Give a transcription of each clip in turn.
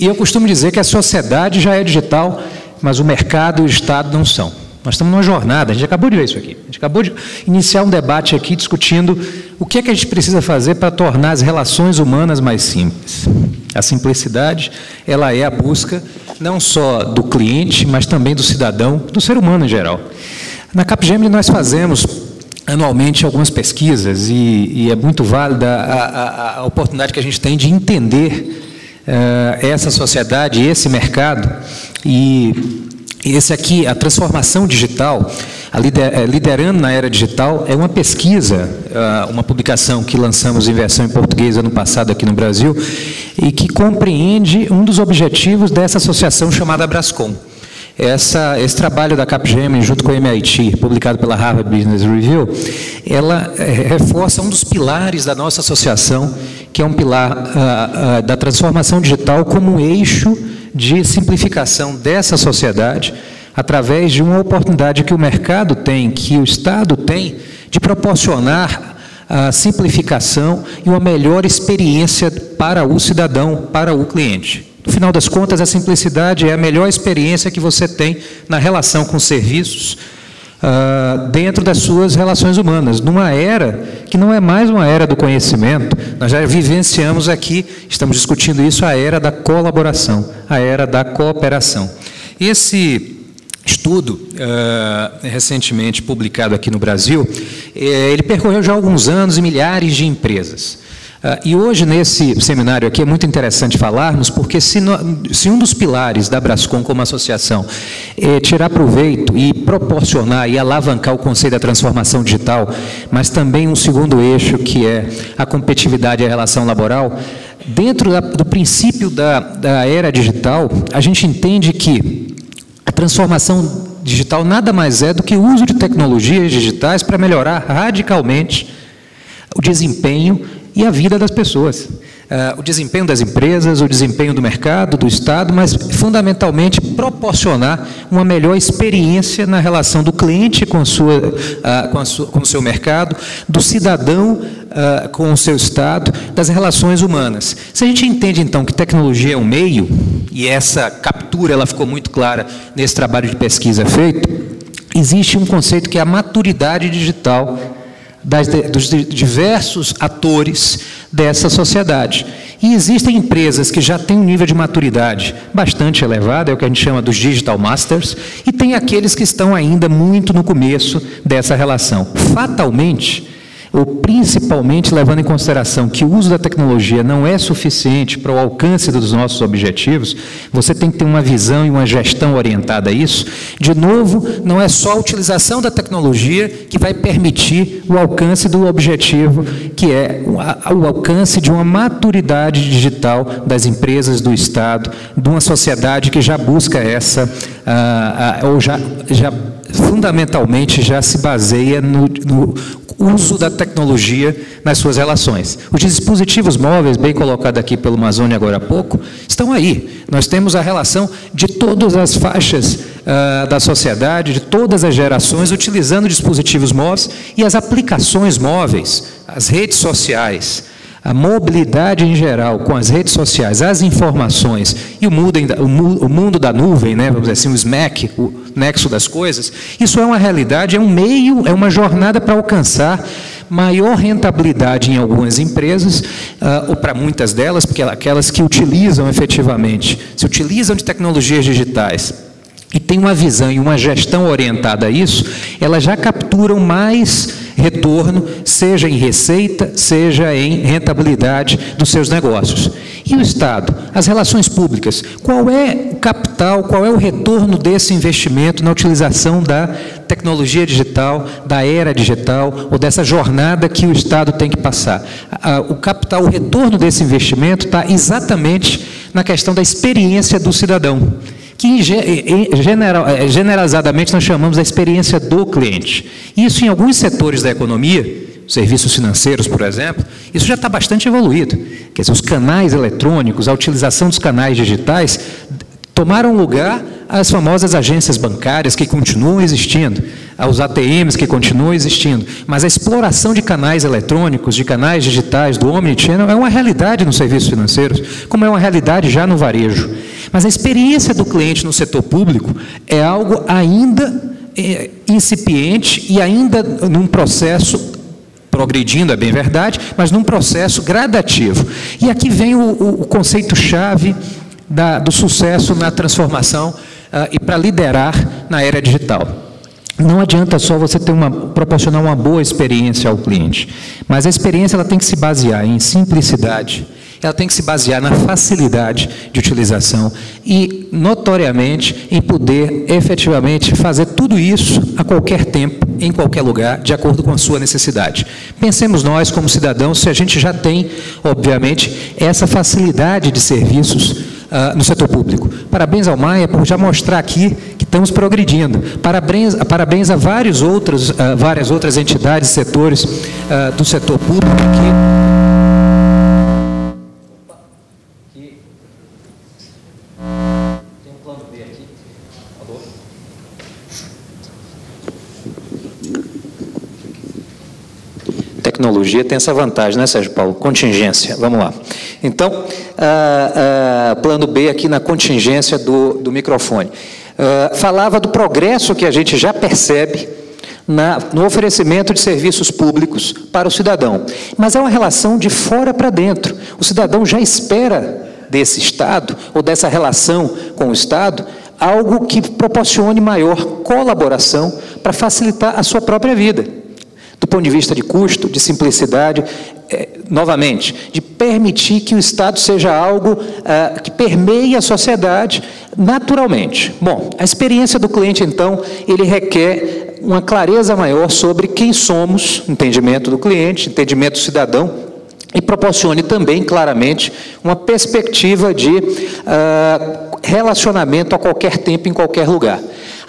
E eu costumo dizer que a sociedade já é digital, mas o mercado e o Estado não são. Nós estamos numa jornada, a gente acabou de ver isso aqui. A gente acabou de iniciar um debate aqui discutindo o que é que a gente precisa fazer para tornar as relações humanas mais simples. A simplicidade, ela é a busca não só do cliente, mas também do cidadão, do ser humano em geral. Na Capgemini nós fazemos anualmente algumas pesquisas e, e é muito válida a, a, a oportunidade que a gente tem de entender essa sociedade, esse mercado e esse aqui, a transformação digital, a lider, eh, liderando na era digital, é uma pesquisa, uh, uma publicação que lançamos em versão em português ano passado aqui no Brasil e que compreende um dos objetivos dessa associação chamada Brascom. Essa, esse trabalho da Capgemini, junto com o MIT, publicado pela Harvard Business Review, ela é, reforça um dos pilares da nossa associação, que é um pilar uh, uh, da transformação digital como um eixo de simplificação dessa sociedade, através de uma oportunidade que o mercado tem, que o Estado tem, de proporcionar a simplificação e uma melhor experiência para o cidadão, para o cliente. No final das contas, a simplicidade é a melhor experiência que você tem na relação com serviços uh, dentro das suas relações humanas, numa era que não é mais uma era do conhecimento, nós já vivenciamos aqui, estamos discutindo isso, a era da colaboração, a era da cooperação. Esse estudo uh, recentemente publicado aqui no Brasil, eh, ele percorreu já alguns anos e milhares de empresas. Uh, e hoje, nesse seminário aqui, é muito interessante falarmos, porque se, se um dos pilares da Brascom como associação é tirar proveito e proporcionar e alavancar o conceito da transformação digital, mas também um segundo eixo, que é a competitividade e a relação laboral, dentro da, do princípio da, da era digital, a gente entende que a transformação digital nada mais é do que o uso de tecnologias digitais para melhorar radicalmente o desempenho e a vida das pessoas. Uh, o desempenho das empresas, o desempenho do mercado, do Estado, mas fundamentalmente proporcionar uma melhor experiência na relação do cliente com, sua, uh, com, sua, com o seu mercado, do cidadão uh, com o seu Estado, das relações humanas. Se a gente entende então que tecnologia é um meio, e essa captura ela ficou muito clara nesse trabalho de pesquisa feito, existe um conceito que é a maturidade digital das, dos diversos atores dessa sociedade. E existem empresas que já têm um nível de maturidade bastante elevado, é o que a gente chama dos digital masters, e tem aqueles que estão ainda muito no começo dessa relação. Fatalmente, ou principalmente levando em consideração que o uso da tecnologia não é suficiente para o alcance dos nossos objetivos, você tem que ter uma visão e uma gestão orientada a isso. De novo, não é só a utilização da tecnologia que vai permitir o alcance do objetivo, que é o alcance de uma maturidade digital das empresas, do Estado, de uma sociedade que já busca essa, ah, ah, ou já, já fundamentalmente já se baseia no, no uso da tecnologia nas suas relações. Os dispositivos móveis, bem colocado aqui pelo Amazônia agora há pouco, estão aí. Nós temos a relação de todas as faixas uh, da sociedade, de todas as gerações, utilizando dispositivos móveis e as aplicações móveis, as redes sociais, a mobilidade em geral com as redes sociais, as informações e o mundo, da nuvem, né, vamos dizer assim, o SMAC, o nexo das coisas, isso é uma realidade, é um meio, é uma jornada para alcançar maior rentabilidade em algumas empresas, uh, ou para muitas delas, porque aquelas que utilizam efetivamente, se utilizam de tecnologias digitais e têm uma visão e uma gestão orientada a isso, elas já capturam mais retorno, seja em receita, seja em rentabilidade dos seus negócios. E o Estado? As relações públicas. Qual é o capital, qual é o retorno desse investimento na utilização da tecnologia digital, da era digital, ou dessa jornada que o Estado tem que passar? O capital, o retorno desse investimento está exatamente na questão da experiência do cidadão que eh, generalizadamente nós chamamos a experiência do cliente. Isso em alguns setores da economia, serviços financeiros, por exemplo, isso já está bastante evoluído. Quer dizer, os canais eletrônicos, a utilização dos canais digitais tomaram lugar às famosas agências bancárias que continuam existindo. Aos ATMs que continuam existindo, mas a exploração de canais eletrônicos, de canais digitais, do omnichannel, é uma realidade nos serviços financeiros, como é uma realidade já no varejo. Mas a experiência do cliente no setor público é algo ainda é, incipiente e ainda num processo progredindo, é bem verdade, mas num processo gradativo. E aqui vem o, o conceito-chave do sucesso na transformação uh, e para liderar na era digital. Não adianta só você ter uma, proporcionar uma boa experiência ao cliente, mas a experiência ela tem que se basear em simplicidade, ela tem que se basear na facilidade de utilização e, notoriamente, em poder efetivamente fazer tudo isso a qualquer tempo, em qualquer lugar, de acordo com a sua necessidade. Pensemos nós, como cidadãos, se a gente já tem, obviamente, essa facilidade de serviços uh, no setor público. Parabéns ao Maia por já mostrar aqui estamos progredindo. Parabéns, parabéns a vários outros, uh, várias outras entidades, setores uh, do setor público que tecnologia tem essa vantagem, né, Sérgio Paulo? Contingência, vamos lá. Então, ah, ah, plano B aqui na contingência do, do microfone. Ah, falava do progresso que a gente já percebe na, no oferecimento de serviços públicos para o cidadão. Mas é uma relação de fora para dentro. O cidadão já espera desse Estado, ou dessa relação com o Estado, algo que proporcione maior colaboração para facilitar a sua própria vida do ponto de vista de custo, de simplicidade, é, novamente, de permitir que o Estado seja algo é, que permeie a sociedade naturalmente. Bom, a experiência do cliente, então, ele requer uma clareza maior sobre quem somos, entendimento do cliente, entendimento do cidadão, e proporcione também, claramente, uma perspectiva de uh, relacionamento a qualquer tempo, em qualquer lugar.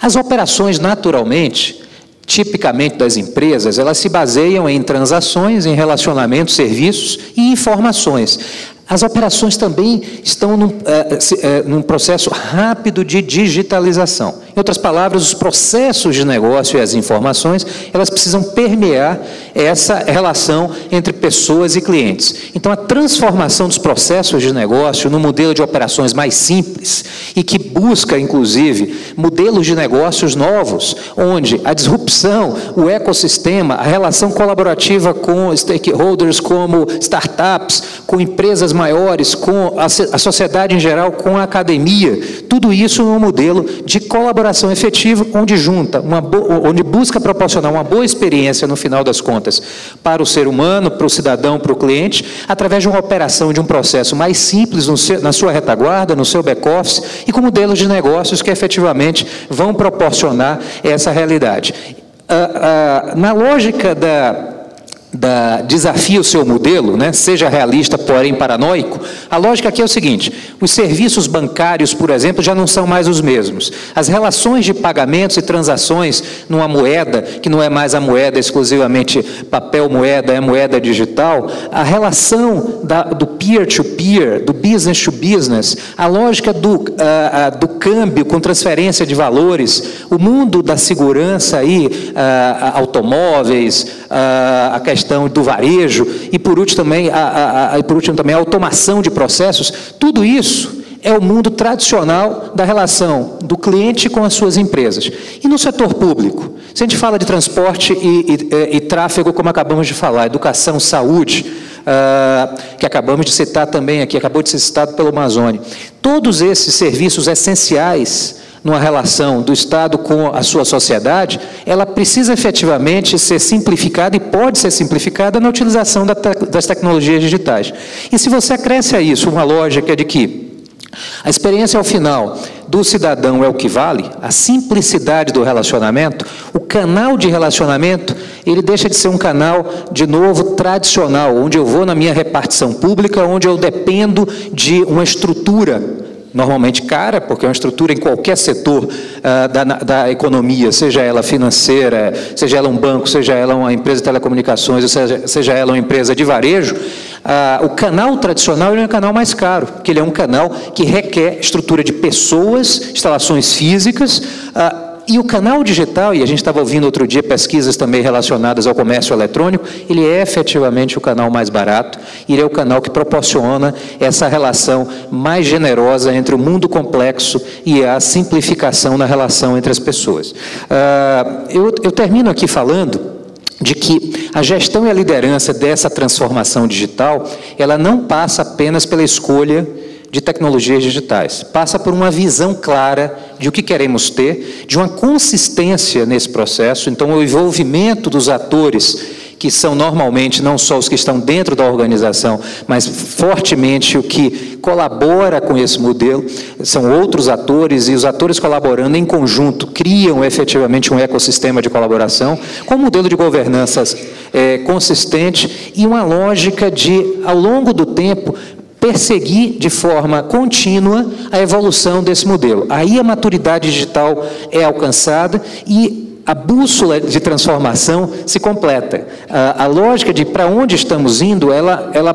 As operações, naturalmente, tipicamente das empresas, elas se baseiam em transações, em relacionamentos, serviços e informações. As operações também estão num, é, num, processo rápido de digitalização. Em outras palavras, os processos de negócio e as informações, elas precisam permear essa relação entre pessoas e clientes. Então, a transformação dos processos de negócio no modelo de operações mais simples e que busca, inclusive, modelos de negócios novos, onde a disrupção, o ecossistema, a relação colaborativa com stakeholders como startups, com empresas maiores, com a, sociedade em geral, com a academia, tudo isso num modelo de colaboração efetiva, onde junta, uma onde busca proporcionar uma boa experiência no final das contas para o ser humano, para o cidadão, para o cliente, através de uma operação de um processo mais simples seu, na sua retaguarda, no seu back-office e com modelos de negócios que efetivamente vão proporcionar essa realidade. Ah, ah, na lógica da da desafia o seu modelo, né? seja realista, porém paranoico, a lógica aqui é o seguinte: os serviços bancários, por exemplo, já não são mais os mesmos. As relações de pagamentos e transações numa moeda, que não é mais a moeda exclusivamente papel moeda, é moeda digital, a relação da, do peer-to-peer, -peer, do business to business, a lógica do, do câmbio com transferência de valores, o mundo da segurança aí, automóveis, a questão questão do varejo e por último também a, a, a, por último também a automação de processos, tudo isso é o mundo tradicional da relação do cliente com as suas empresas. E no setor público, se a gente fala de transporte e, e, e, e tráfego, como acabamos de falar, educação, saúde, uh, que acabamos de citar também aqui, acabou de ser citado pelo Amazônia, todos esses serviços essenciais numa relação do Estado com a sua sociedade, ela precisa efetivamente ser simplificada e pode ser simplificada na utilização das tecnologias digitais. E se você acresce a isso uma lógica de que a experiência ao final do cidadão é o que vale, a simplicidade do relacionamento, o canal de relacionamento, ele deixa de ser um canal, de novo, tradicional, onde eu vou na minha repartição pública, onde eu dependo de uma estrutura normalmente cara, porque é uma estrutura em qualquer setor uh, da, da, economia, seja ela financeira, seja ela um banco, seja ela uma empresa de telecomunicações, ou seja, seja ela uma empresa de varejo, uh, o canal tradicional é um canal mais caro, porque ele é um canal que requer estrutura de pessoas, instalações físicas, uh, e o canal digital, e a gente estava ouvindo outro dia pesquisas também relacionadas ao comércio eletrônico, ele é efetivamente o canal mais barato, ele é o canal que proporciona essa relação mais generosa entre o mundo complexo e a simplificação na relação entre as pessoas. Uh, eu, eu termino aqui falando de que a gestão e a liderança dessa transformação digital, ela não passa apenas pela escolha de tecnologias digitais. Passa por uma visão clara de o que queremos ter, de uma consistência nesse processo. Então, o envolvimento dos atores que são normalmente não só os que estão dentro da organização, mas fortemente o que colabora com esse modelo, são outros atores, e os atores colaborando em conjunto criam efetivamente um ecossistema de colaboração, com um modelo de governança é, consistente e uma lógica de, ao longo do tempo, perseguir de forma contínua a evolução desse modelo. Aí a maturidade digital é alcançada e a bússola de transformação se completa. A, a lógica de para onde estamos indo, ela, ela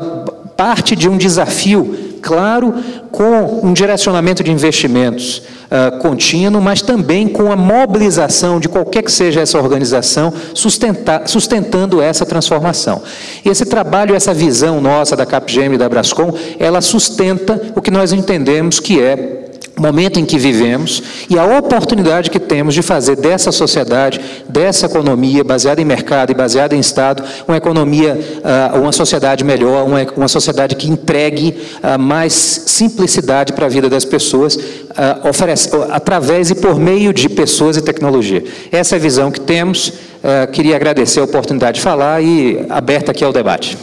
parte de um desafio claro, com um direcionamento de investimentos uh, contínuo, mas também com a mobilização de qualquer que seja essa organização, sustentando essa transformação. Esse trabalho, essa visão nossa da Capgem e da Brascom, ela sustenta o que nós entendemos que é momento em que vivemos e a oportunidade que temos de fazer dessa sociedade, dessa economia baseada em mercado e baseada em Estado, uma economia, ah, uma sociedade melhor, uma sociedade que entregue ah, mais simplicidade para a vida das pessoas, ah, oferece, através e por meio de pessoas e tecnologia. Essa é a visão que temos. Queria agradecer a oportunidade de falar e aberta aqui ao debate.